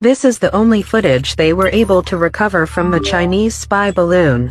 This is the only footage they were able to recover from the Chinese spy balloon.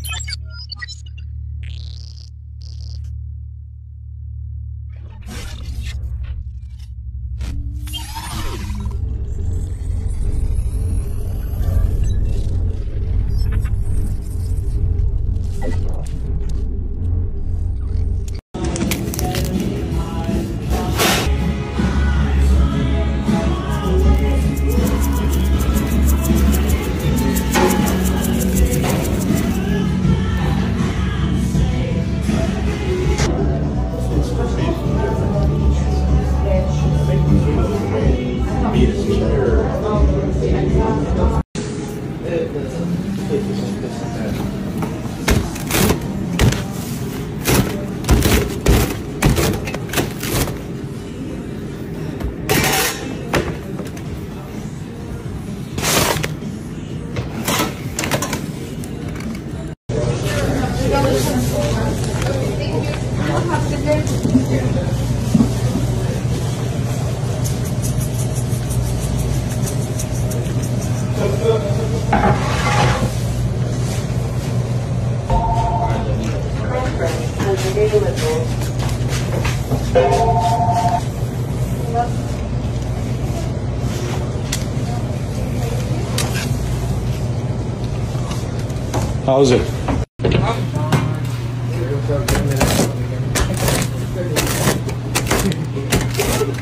How's it?